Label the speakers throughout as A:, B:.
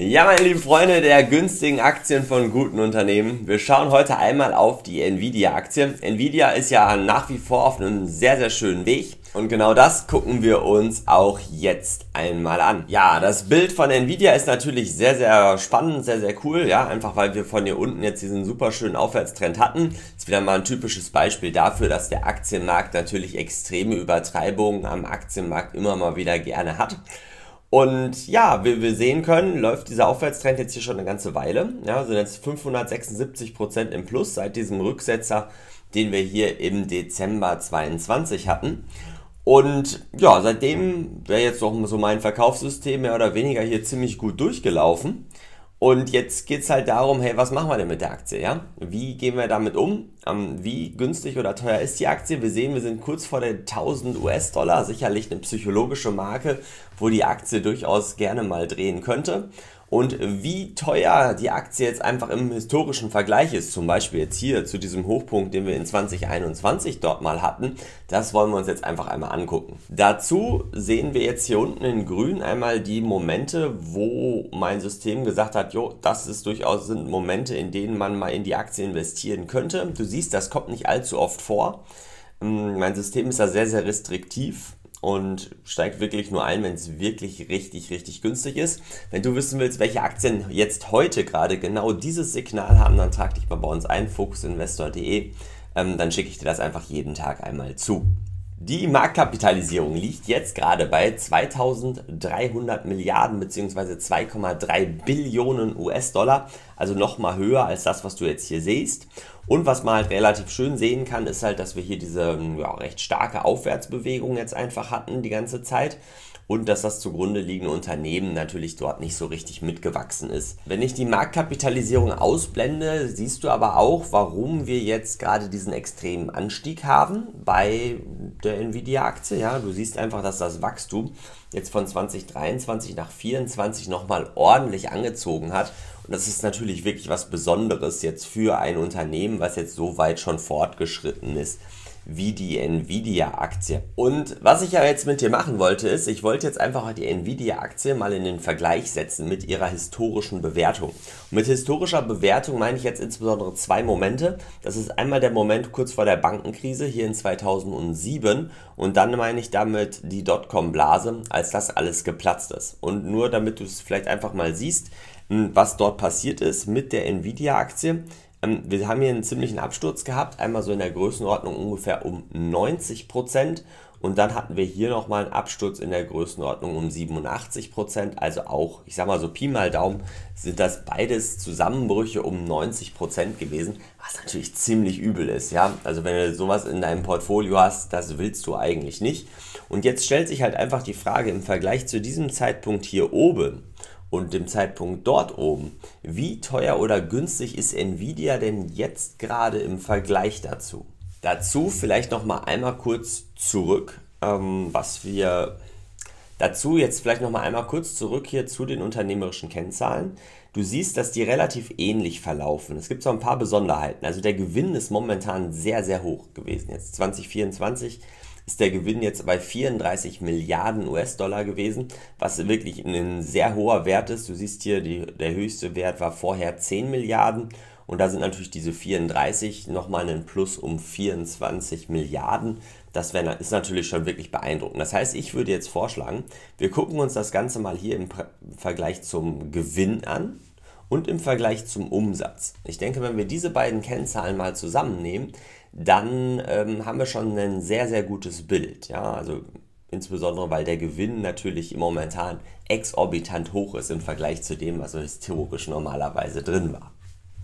A: Ja, meine lieben Freunde der günstigen Aktien von guten Unternehmen. Wir schauen heute einmal auf die Nvidia-Aktie. Nvidia ist ja nach wie vor auf einem sehr, sehr schönen Weg. Und genau das gucken wir uns auch jetzt einmal an. Ja, das Bild von Nvidia ist natürlich sehr, sehr spannend, sehr, sehr cool. Ja, einfach weil wir von hier unten jetzt diesen super schönen Aufwärtstrend hatten. Ist wieder mal ein typisches Beispiel dafür, dass der Aktienmarkt natürlich extreme Übertreibungen am Aktienmarkt immer mal wieder gerne hat. Und ja, wie wir sehen können, läuft dieser Aufwärtstrend jetzt hier schon eine ganze Weile. Ja, sind jetzt 576 Prozent im Plus seit diesem Rücksetzer, den wir hier im Dezember 22 hatten. Und ja, seitdem wäre jetzt auch so mein Verkaufssystem mehr oder weniger hier ziemlich gut durchgelaufen. Und jetzt geht es halt darum, hey, was machen wir denn mit der Aktie? Ja? Wie gehen wir damit um? Ähm, wie günstig oder teuer ist die Aktie? Wir sehen, wir sind kurz vor der 1000 US-Dollar, sicherlich eine psychologische Marke, wo die Aktie durchaus gerne mal drehen könnte und wie teuer die Aktie jetzt einfach im historischen Vergleich ist, zum Beispiel jetzt hier zu diesem Hochpunkt, den wir in 2021 dort mal hatten, das wollen wir uns jetzt einfach einmal angucken. Dazu sehen wir jetzt hier unten in grün einmal die Momente, wo mein System gesagt hat, jo, das ist durchaus sind Momente, in denen man mal in die Aktie investieren könnte. Du siehst, das kommt nicht allzu oft vor. Hm, mein System ist da sehr, sehr restriktiv und steigt wirklich nur ein, wenn es wirklich richtig, richtig günstig ist. Wenn du wissen willst, welche Aktien jetzt heute gerade genau dieses Signal haben, dann trag dich mal bei uns ein, fokusinvestor.de. Ähm, dann schicke ich dir das einfach jeden Tag einmal zu. Die Marktkapitalisierung liegt jetzt gerade bei 2300 Milliarden bzw. 2,3 Billionen US-Dollar, also nochmal höher als das, was du jetzt hier siehst. Und was man halt relativ schön sehen kann, ist halt, dass wir hier diese ja, recht starke Aufwärtsbewegung jetzt einfach hatten die ganze Zeit und dass das zugrunde liegende Unternehmen natürlich dort nicht so richtig mitgewachsen ist. Wenn ich die Marktkapitalisierung ausblende, siehst du aber auch, warum wir jetzt gerade diesen extremen Anstieg haben bei der Nvidia-Aktie. Ja, du siehst einfach, dass das Wachstum jetzt von 2023 nach 2024 nochmal ordentlich angezogen hat. Und das ist natürlich wirklich was Besonderes jetzt für ein Unternehmen, was jetzt so weit schon fortgeschritten ist wie die Nvidia-Aktie. Und was ich ja jetzt mit dir machen wollte, ist, ich wollte jetzt einfach die Nvidia-Aktie mal in den Vergleich setzen mit ihrer historischen Bewertung. Und mit historischer Bewertung meine ich jetzt insbesondere zwei Momente. Das ist einmal der Moment kurz vor der Bankenkrise hier in 2007 und dann meine ich damit die Dotcom-Blase, als das alles geplatzt ist. Und nur damit du es vielleicht einfach mal siehst, hm, was dort passiert ist mit der Nvidia-Aktie. Ähm, wir haben hier einen ziemlichen Absturz gehabt, einmal so in der Größenordnung ungefähr um 90 Prozent. Und dann hatten wir hier nochmal einen Absturz in der Größenordnung um 87 Prozent. Also auch, ich sag mal so Pi mal Daumen, sind das beides Zusammenbrüche um 90 Prozent gewesen, was natürlich ziemlich übel ist. Ja, also wenn du sowas in deinem Portfolio hast, das willst du eigentlich nicht. Und jetzt stellt sich halt einfach die Frage im Vergleich zu diesem Zeitpunkt hier oben und dem Zeitpunkt dort oben, wie teuer oder günstig ist Nvidia denn jetzt gerade im Vergleich dazu? Dazu vielleicht noch mal einmal kurz zurück, ähm, was wir dazu jetzt vielleicht noch mal einmal kurz zurück hier zu den unternehmerischen Kennzahlen. Du siehst, dass die relativ ähnlich verlaufen. Es gibt so ein paar Besonderheiten. Also der Gewinn ist momentan sehr sehr hoch gewesen. Jetzt 2024 ist der Gewinn jetzt bei 34 Milliarden US-Dollar gewesen, was wirklich ein sehr hoher Wert ist. Du siehst hier, die, der höchste Wert war vorher 10 Milliarden und da sind natürlich diese 34 nochmal ein Plus um 24 Milliarden. Das wär, ist natürlich schon wirklich beeindruckend. Das heißt, ich würde jetzt vorschlagen, wir gucken uns das Ganze mal hier im Vergleich zum Gewinn an und im Vergleich zum Umsatz. Ich denke, wenn wir diese beiden Kennzahlen mal zusammennehmen, dann ähm, haben wir schon ein sehr, sehr gutes Bild. Ja, also insbesondere weil der Gewinn natürlich momentan exorbitant hoch ist im Vergleich zu dem, was so historisch normalerweise drin war.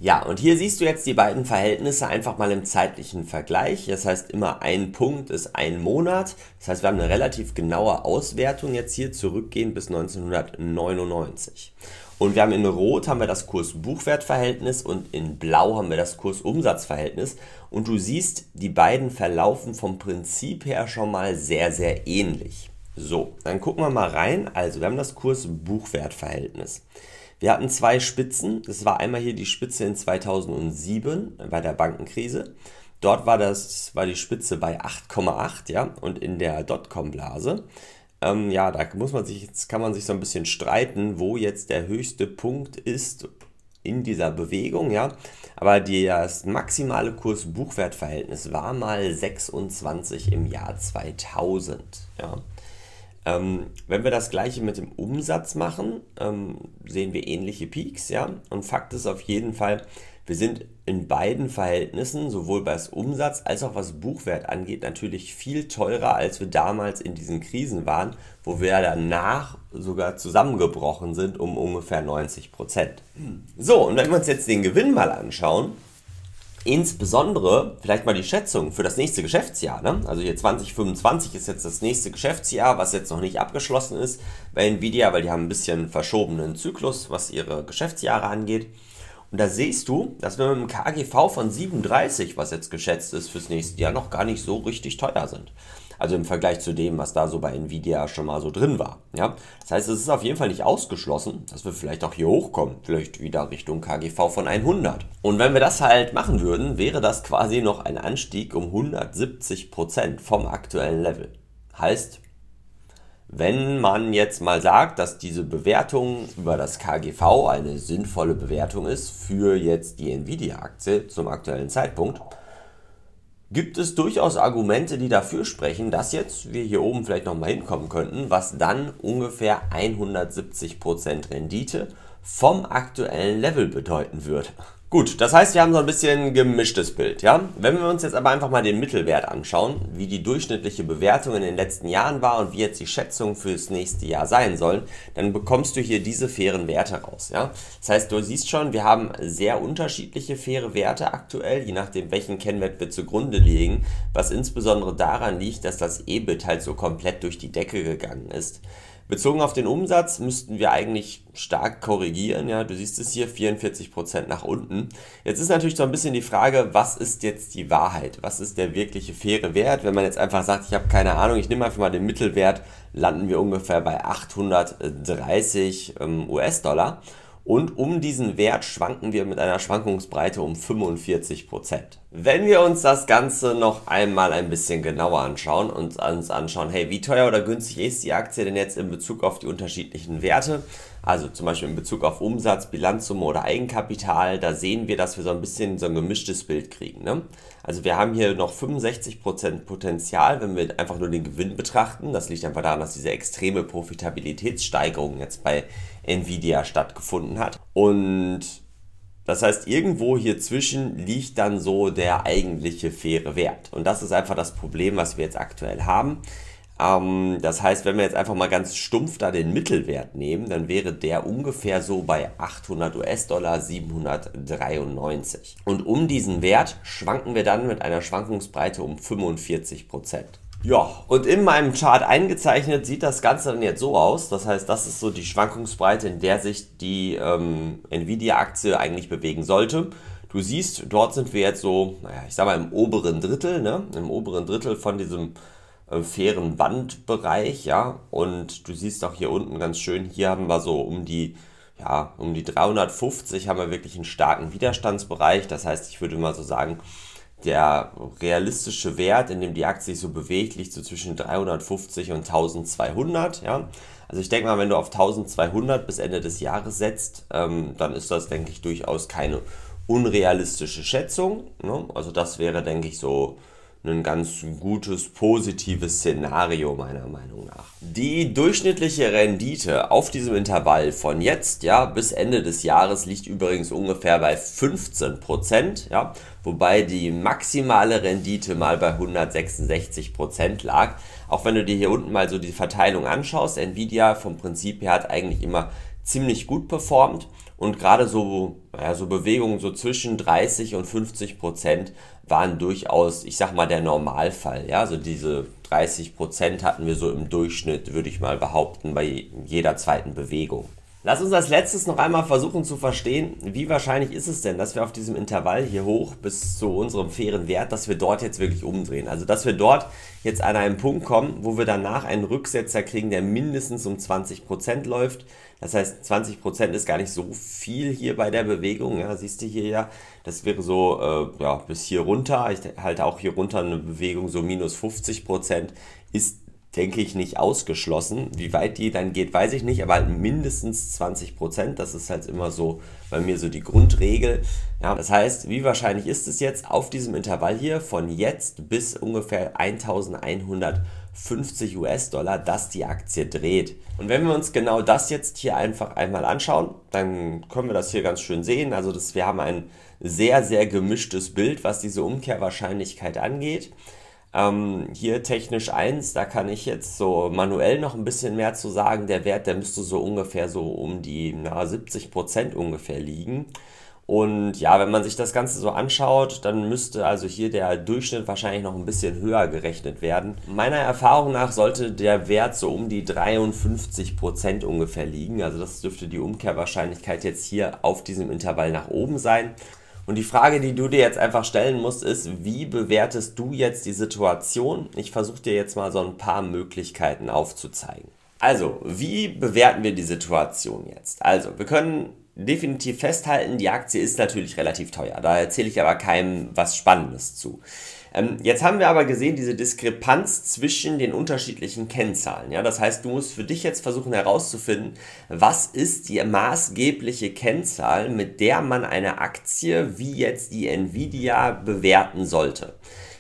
A: Ja, und hier siehst du jetzt die beiden Verhältnisse einfach mal im zeitlichen Vergleich. Das heißt, immer ein Punkt ist ein Monat. Das heißt, wir haben eine relativ genaue Auswertung jetzt hier zurückgehend bis 1999. Und wir haben in Rot haben wir das Kurs-Buchwert-Verhältnis und in Blau haben wir das Kurs-Umsatz-Verhältnis. Und du siehst, die beiden verlaufen vom Prinzip her schon mal sehr, sehr ähnlich. So, dann gucken wir mal rein. Also, wir haben das Kurs-Buchwert-Verhältnis. Wir hatten zwei Spitzen. Das war einmal hier die Spitze in 2007 bei der Bankenkrise. Dort war, das, war die Spitze bei 8,8, ja, und in der Dotcom-Blase Ähm, ja, da muss man sich, jetzt kann man sich so ein bisschen streiten, wo jetzt der höchste Punkt ist in dieser Bewegung, ja. Aber das maximale Kurs-Buchwert-Verhältnis war mal 26 im Jahr 2000, ja. Ähm, wenn wir das gleiche mit dem Umsatz machen, ähm, sehen wir ähnliche Peaks, ja. Und Fakt ist auf jeden Fall, wir sind in beiden Verhältnissen, sowohl was Umsatz als auch was Buchwert angeht, natürlich viel teurer, als wir damals in diesen Krisen waren, wo wir danach sogar zusammengebrochen sind um ungefähr 90 Prozent. So, und wenn wir uns jetzt den Gewinn mal anschauen, Insbesondere vielleicht mal die Schätzung für das nächste Geschäftsjahr. Ne? Also hier 2025 ist jetzt das nächste Geschäftsjahr, was jetzt noch nicht abgeschlossen ist bei Nvidia, weil die haben ein bisschen verschobenen Zyklus, was ihre Geschäftsjahre angeht. Und da siehst du, dass wir mit einem KGV von 37, was jetzt geschätzt ist fürs nächste Jahr, noch gar nicht so richtig teuer sind. Also im Vergleich zu dem, was da so bei Nvidia schon mal so drin war. Ja? Das heißt, es ist auf jeden Fall nicht ausgeschlossen, dass wir vielleicht auch hier hochkommen. Vielleicht wieder Richtung KGV von 100. Und wenn wir das halt machen würden, wäre das quasi noch ein Anstieg um 170 Prozent vom aktuellen Level. Heißt, wenn man jetzt mal sagt, dass diese Bewertung über das KGV eine sinnvolle Bewertung ist für jetzt die Nvidia-Aktie zum aktuellen Zeitpunkt, gibt es durchaus Argumente, die dafür sprechen, dass jetzt wir hier oben vielleicht nochmal hinkommen könnten, was dann ungefähr 170% Rendite vom aktuellen Level bedeuten würde. Gut, das heißt, wir haben so ein bisschen gemischtes Bild, ja? Wenn wir uns jetzt aber einfach mal den Mittelwert anschauen, wie die durchschnittliche Bewertung in den letzten Jahren war und wie jetzt die Schätzungen fürs nächste Jahr sein sollen, dann bekommst du hier diese fairen Werte raus, ja? Das heißt, du siehst schon, wir haben sehr unterschiedliche faire Werte aktuell, je nachdem, welchen Kennwert wir zugrunde legen, was insbesondere daran liegt, dass das EBIT halt so komplett durch die Decke gegangen ist. Bezogen auf den Umsatz müssten wir eigentlich stark korrigieren. Ja, du siehst es hier 44% nach unten. Jetzt ist natürlich so ein bisschen die Frage, was ist jetzt die Wahrheit? Was ist der wirkliche faire Wert? Wenn man jetzt einfach sagt, ich habe keine Ahnung, ich nehme einfach mal den Mittelwert, landen wir ungefähr bei 830 ähm, US-Dollar. Und um diesen Wert schwanken wir mit einer Schwankungsbreite um 45%. Wenn wir uns das Ganze noch einmal ein bisschen genauer anschauen und uns anschauen, hey, wie teuer oder günstig ist die Aktie denn jetzt in Bezug auf die unterschiedlichen Werte, also zum Beispiel in Bezug auf Umsatz, Bilanzsumme oder Eigenkapital, da sehen wir, dass wir so ein bisschen so ein gemischtes Bild kriegen. Ne? Also wir haben hier noch 65% Potenzial, wenn wir einfach nur den Gewinn betrachten. Das liegt einfach daran, dass diese extreme Profitabilitätssteigerung jetzt bei Nvidia stattgefunden hat. Und das heißt, irgendwo hier zwischen liegt dann so der eigentliche faire Wert. Und das ist einfach das Problem, was wir jetzt aktuell haben. Ähm, das heißt, wenn wir jetzt einfach mal ganz stumpf da den Mittelwert nehmen, dann wäre der ungefähr so bei 800 US-Dollar 793. Und um diesen Wert schwanken wir dann mit einer Schwankungsbreite um 45 Prozent. Ja, und in meinem Chart eingezeichnet sieht das Ganze dann jetzt so aus. Das heißt, das ist so die Schwankungsbreite, in der sich die ähm, Nvidia-Aktie eigentlich bewegen sollte. Du siehst, dort sind wir jetzt so, naja, ich sag mal im oberen Drittel, ne? Im oberen Drittel von diesem fairen Bandbereich, ja. Und du siehst auch hier unten ganz schön, hier haben wir so um die, ja, um die 350 haben wir wirklich einen starken Widerstandsbereich. Das heißt, ich würde mal so sagen, der realistische Wert, in dem die Aktie sich so bewegt, liegt so zwischen 350 und 1200. Ja? Also ich denke mal, wenn du auf 1200 bis Ende des Jahres setzt, ähm, dann ist das, denke ich, durchaus keine unrealistische Schätzung. Ne? Also das wäre, denke ich, so ein ganz gutes, positives Szenario meiner Meinung nach. Die durchschnittliche Rendite auf diesem Intervall von jetzt ja, bis Ende des Jahres liegt übrigens ungefähr bei 15%, ja, wobei die maximale Rendite mal bei 166% lag. Auch wenn du dir hier unten mal so die Verteilung anschaust, Nvidia vom Prinzip her hat eigentlich immer ziemlich gut performt und gerade so, ja, so Bewegungen so zwischen 30 und 50 Prozent waren durchaus, ich sag mal, der Normalfall. Ja, also diese 30 Prozent hatten wir so im Durchschnitt, würde ich mal behaupten, bei jeder zweiten Bewegung. Lass uns als letztes noch einmal versuchen zu verstehen, wie wahrscheinlich ist es denn, dass wir auf diesem Intervall hier hoch bis zu unserem fairen Wert, dass wir dort jetzt wirklich umdrehen. Also dass wir dort jetzt an einen Punkt kommen, wo wir danach einen Rücksetzer kriegen, der mindestens um 20% läuft. Das heißt, 20% ist gar nicht so viel hier bei der Bewegung. Ja, siehst du hier ja, das wäre so äh, ja, bis hier runter. Ich halte auch hier runter eine Bewegung so minus 50% ist denke ich, nicht ausgeschlossen. Wie weit die dann geht, weiß ich nicht, aber halt mindestens 20 Prozent. Das ist halt immer so bei mir so die Grundregel. Ja, das heißt, wie wahrscheinlich ist es jetzt auf diesem Intervall hier von jetzt bis ungefähr 1150 US-Dollar, dass die Aktie dreht? Und wenn wir uns genau das jetzt hier einfach einmal anschauen, dann können wir das hier ganz schön sehen. Also das, wir haben ein sehr, sehr gemischtes Bild, was diese Umkehrwahrscheinlichkeit angeht. Ähm, hier technisch 1, da kann ich jetzt so manuell noch ein bisschen mehr zu sagen. Der Wert, der müsste so ungefähr so um die na, 70 Prozent ungefähr liegen. Und ja, wenn man sich das Ganze so anschaut, dann müsste also hier der Durchschnitt wahrscheinlich noch ein bisschen höher gerechnet werden. Meiner Erfahrung nach sollte der Wert so um die 53 Prozent ungefähr liegen. Also das dürfte die Umkehrwahrscheinlichkeit jetzt hier auf diesem Intervall nach oben sein. Und die Frage, die du dir jetzt einfach stellen musst, ist, wie bewertest du jetzt die Situation? Ich versuche dir jetzt mal so ein paar Möglichkeiten aufzuzeigen. Also, wie bewerten wir die Situation jetzt? Also, wir können definitiv festhalten, die Aktie ist natürlich relativ teuer. Da erzähle ich aber keinem was Spannendes zu. Ähm, jetzt haben wir aber gesehen, diese Diskrepanz zwischen den unterschiedlichen Kennzahlen. Ja? Das heißt, du musst für dich jetzt versuchen herauszufinden, was ist die maßgebliche Kennzahl, mit der man eine Aktie wie jetzt die Nvidia bewerten sollte.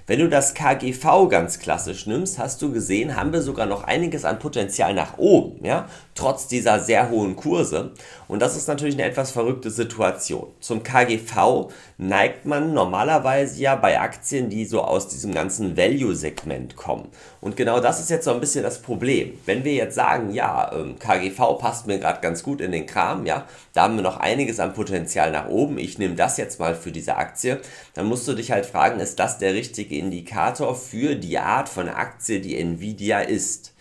A: Wenn du das KGV ganz klassisch nimmst, hast du gesehen, haben wir sogar noch einiges an Potenzial nach oben, ja, trotz dieser sehr hohen Kurse. Und das ist natürlich eine etwas verrückte Situation. Zum KGV neigt man normalerweise ja bei Aktien, die so aus diesem ganzen Value-Segment kommen. Und genau das ist jetzt so ein bisschen das Problem. Wenn wir jetzt sagen, ja, ähm, KGV passt mir gerade ganz gut in den Kram, ja, da haben wir noch einiges an Potenzial nach oben. Ich nehme das jetzt mal für diese Aktie. Dann musst du dich halt fragen, ist das der richtige Indikator für die Art von Aktie, die Nvidia ist.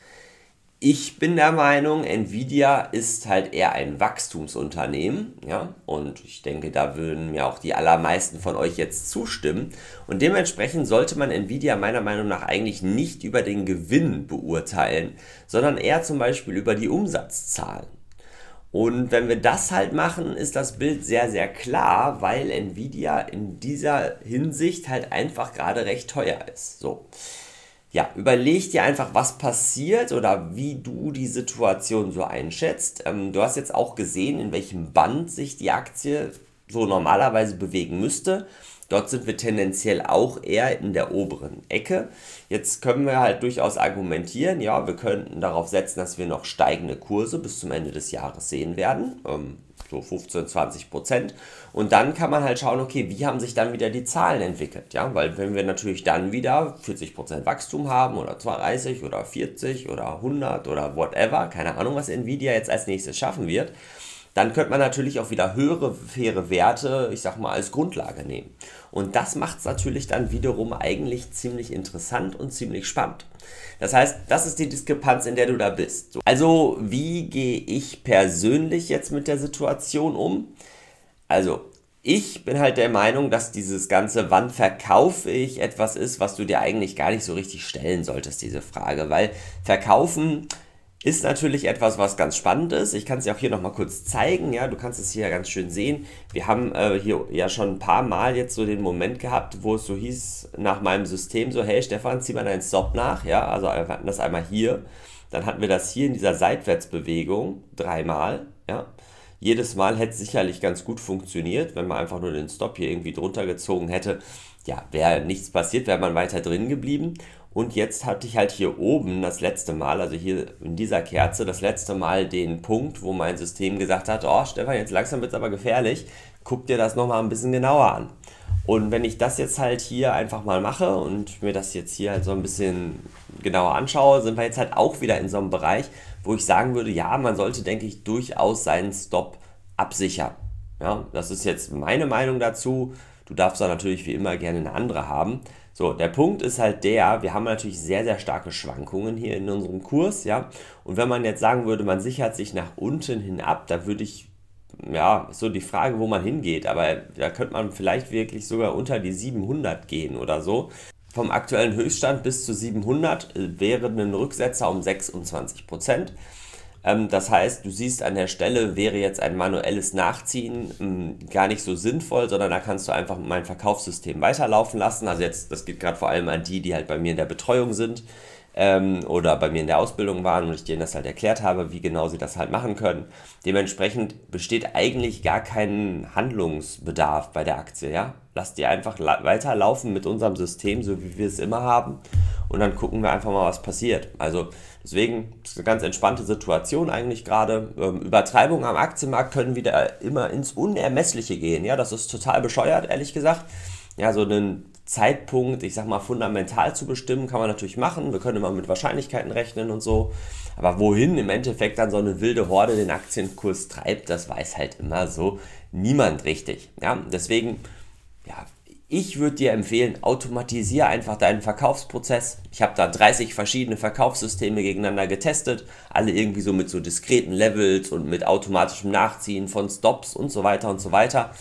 A: Ich bin der Meinung, Nvidia ist halt eher ein Wachstumsunternehmen, ja, und ich denke, da würden mir auch die allermeisten von euch jetzt zustimmen. Und dementsprechend sollte man Nvidia meiner Meinung nach eigentlich nicht über den Gewinn beurteilen, sondern eher zum Beispiel über die Umsatzzahlen. Und wenn wir das halt machen, ist das Bild sehr, sehr klar, weil Nvidia in dieser Hinsicht halt einfach gerade recht teuer ist. So. Ja, überleg dir einfach, was passiert oder wie du die Situation so einschätzt. Ähm, du hast jetzt auch gesehen, in welchem Band sich die Aktie so normalerweise bewegen müsste. Dort sind wir tendenziell auch eher in der oberen Ecke. Jetzt können wir halt durchaus argumentieren, ja, wir könnten darauf setzen, dass wir noch steigende Kurse bis zum Ende des Jahres sehen werden. Ähm, so 15, 20 Prozent. Und dann kann man halt schauen, okay, wie haben sich dann wieder die Zahlen entwickelt? Ja, weil wenn wir natürlich dann wieder 40 Prozent Wachstum haben oder 30 oder 40 oder 100 oder whatever, keine Ahnung, was Nvidia jetzt als nächstes schaffen wird, dann könnte man natürlich auch wieder höhere faire Werte, ich sag mal, als Grundlage nehmen. Und das macht es natürlich dann wiederum eigentlich ziemlich interessant und ziemlich spannend. Das heißt, das ist die Diskrepanz, in der du da bist. Also, wie gehe ich persönlich jetzt mit der Situation um? Also, ich bin halt der Meinung, dass dieses ganze, wann verkaufe ich etwas ist, was du dir eigentlich gar nicht so richtig stellen solltest, diese Frage. Weil verkaufen ist natürlich etwas, was ganz spannend ist. Ich kann es dir auch hier nochmal kurz zeigen. Ja, du kannst es hier ganz schön sehen. Wir haben äh, hier ja schon ein paar Mal jetzt so den Moment gehabt, wo es so hieß nach meinem System so, hey Stefan, zieh mal deinen Stop nach. Ja, also wir hatten das einmal hier. Dann hatten wir das hier in dieser Seitwärtsbewegung dreimal. Ja, jedes Mal hätte sicherlich ganz gut funktioniert, wenn man einfach nur den Stop hier irgendwie drunter gezogen hätte. Ja, wäre nichts passiert, wäre man weiter drin geblieben. Und jetzt hatte ich halt hier oben das letzte Mal, also hier in dieser Kerze, das letzte Mal den Punkt, wo mein System gesagt hat, oh Stefan, jetzt langsam wird es aber gefährlich, guck dir das nochmal ein bisschen genauer an. Und wenn ich das jetzt halt hier einfach mal mache und mir das jetzt hier halt so ein bisschen genauer anschaue, sind wir jetzt halt auch wieder in so einem Bereich, wo ich sagen würde, ja, man sollte, denke ich, durchaus seinen Stop absichern. Ja, das ist jetzt meine Meinung dazu. Du darfst da natürlich wie immer gerne eine andere haben. So, der Punkt ist halt der, wir haben natürlich sehr, sehr starke Schwankungen hier in unserem Kurs, ja. Und wenn man jetzt sagen würde, man sichert sich nach unten hin ab, da würde ich, ja, so die Frage, wo man hingeht, aber da könnte man vielleicht wirklich sogar unter die 700 gehen oder so. Vom aktuellen Höchststand bis zu 700 äh, wäre ein Rücksetzer um 26 Prozent. Ähm, das heißt, du siehst an der Stelle wäre jetzt ein manuelles Nachziehen ähm, gar nicht so sinnvoll, sondern da kannst du einfach mein Verkaufssystem weiterlaufen lassen. Also jetzt, das geht gerade vor allem an die, die halt bei mir in der Betreuung sind. ähm, oder bei mir in der Ausbildung waren und ich denen das halt erklärt habe, wie genau sie das halt machen können. Dementsprechend besteht eigentlich gar kein Handlungsbedarf bei der Aktie, ja. Lasst die einfach weiterlaufen mit unserem System, so wie wir es immer haben. Und dann gucken wir einfach mal, was passiert. Also deswegen ist eine ganz entspannte Situation eigentlich gerade. Ähm, Übertreibungen am Aktienmarkt können wieder immer ins Unermessliche gehen. Ja, das ist total bescheuert, ehrlich gesagt. Ja, so einen Zeitpunkt, ich sag mal, fundamental zu bestimmen, kann man natürlich machen. Wir können immer mit Wahrscheinlichkeiten rechnen und so. Aber wohin im Endeffekt dann so eine wilde Horde den Aktienkurs treibt, das weiß halt immer so niemand richtig. Ja, deswegen, ja, ich würde dir empfehlen, automatisiere einfach deinen Verkaufsprozess. Ich habe da 30 verschiedene Verkaufssysteme gegeneinander getestet, alle irgendwie so mit so diskreten Levels und mit automatischem Nachziehen von Stops und so weiter und so weiter.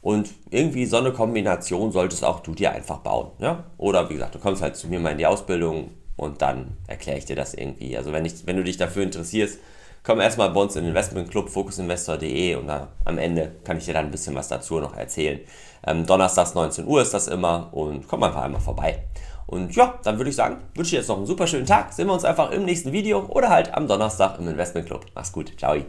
A: Und irgendwie so eine Kombination solltest auch du dir einfach bauen. Ja? Oder wie gesagt, du kommst halt zu mir mal in die Ausbildung und dann erkläre ich dir das irgendwie. Also wenn, ich, wenn du dich dafür interessierst, komm erstmal bei uns in den Investmentclub fokusinvestor.de und dann, am Ende kann ich dir dann ein bisschen was dazu noch erzählen. Ähm, Donnerstags 19 Uhr ist das immer und komm einfach einmal vorbei. Und ja, dann würde ich sagen, wünsche ich jetzt noch einen super schönen Tag. Sehen wir uns einfach im nächsten Video oder halt am Donnerstag im Investmentclub. Mach's gut. Ciao.